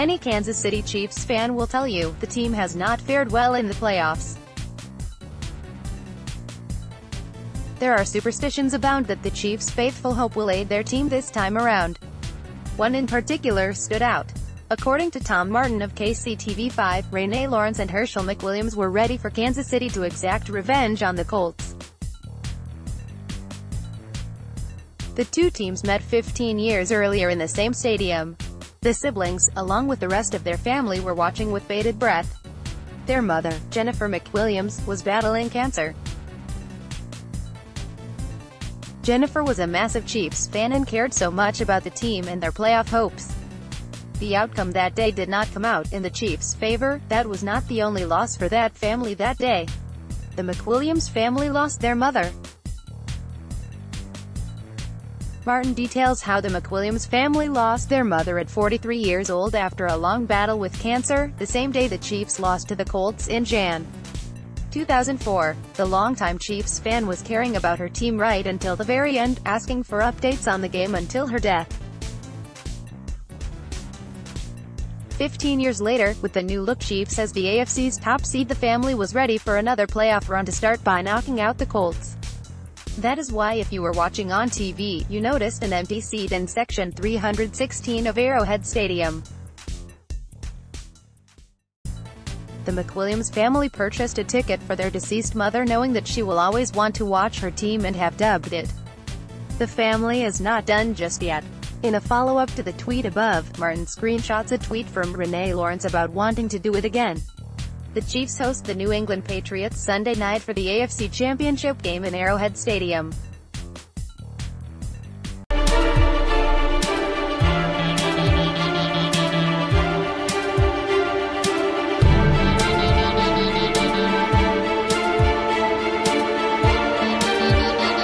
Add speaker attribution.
Speaker 1: Any Kansas City Chiefs fan will tell you, the team has not fared well in the playoffs. There are superstitions abound that the Chiefs' faithful hope will aid their team this time around. One in particular stood out. According to Tom Martin of KCTV5, Renee Lawrence and Hershel McWilliams were ready for Kansas City to exact revenge on the Colts. The two teams met 15 years earlier in the same stadium. The siblings, along with the rest of their family were watching with bated breath. Their mother, Jennifer McWilliams, was battling cancer. Jennifer was a massive Chiefs fan and cared so much about the team and their playoff hopes. The outcome that day did not come out in the Chiefs' favor, that was not the only loss for that family that day. The McWilliams family lost their mother. Martin details how the McWilliams family lost their mother at 43 years old after a long battle with cancer, the same day the Chiefs lost to the Colts in Jan. 2004. The longtime Chiefs fan was caring about her team right until the very end, asking for updates on the game until her death. 15 years later, with the new look Chiefs as the AFC's top seed the family was ready for another playoff run to start by knocking out the Colts. That is why if you were watching on TV, you noticed an empty seat in section 316 of Arrowhead Stadium. The McWilliams family purchased a ticket for their deceased mother knowing that she will always want to watch her team and have dubbed it. The family is not done just yet. In a follow-up to the tweet above, Martin screenshots a tweet from Renee Lawrence about wanting to do it again. The Chiefs host the New England Patriots Sunday night for the AFC Championship game in Arrowhead Stadium.